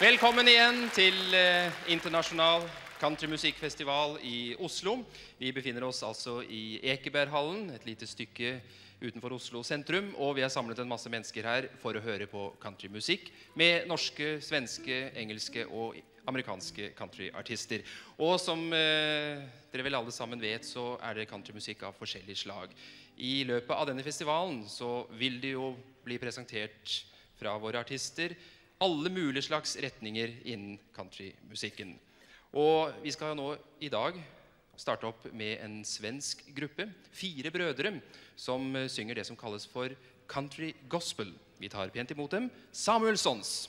Velkommen igjen til eh, internasjonal countrymusikkfestival i Oslo. Vi befinner oss altså i Ekeberghallen, et lite stykke utenfor Oslo sentrum. Og vi har samlet en masse mennesker her for å høre på countrymusikk med norske, svenske, engelske og amerikanske countryartister. Og som eh, dere vel alle sammen vet, så er det countrymusikk av forskjellig slag. I løpet av denne festivalen så vil det jo bli presentert fra våre artister alle mulige slags retninger innen countrymusikken. Og vi skal nå i dag starte opp med en svensk gruppe. Fire brødre som synger det som kalles for country gospel. Vi tar pent imot dem. Samuelsons.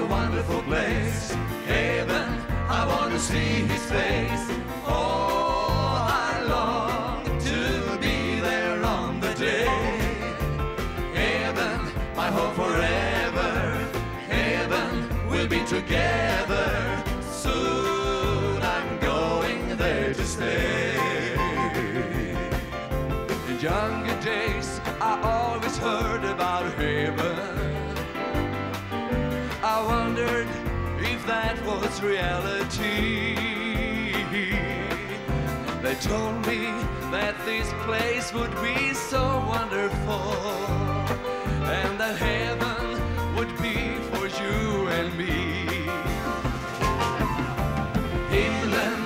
A wonderful place. Heaven, I want to see his face. Oh, I long to be there on the day. Heaven, my home forever. Heaven, we'll be together. Soon I'm going there to stay. In younger days, I always heard about that was reality. They told me that this place would be so wonderful, and that heaven would be for you and me. Himlen,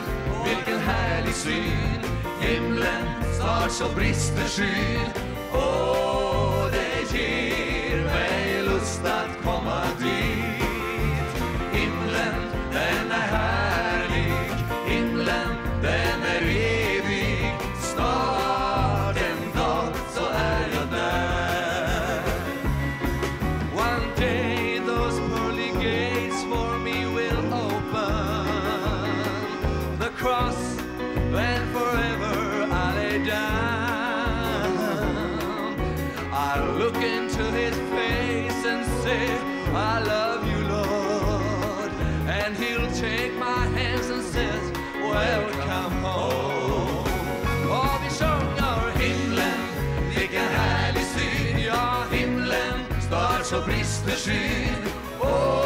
vilken härlig syn Himlen, snart så brister skyn Åh, look into his face and say, I love you, Lord. And he'll take my hands and says, Welcome home. Och vi sjunger himlen, vilken härlig syn. Ja, himlen, snart så brister skyn. Åh, oh,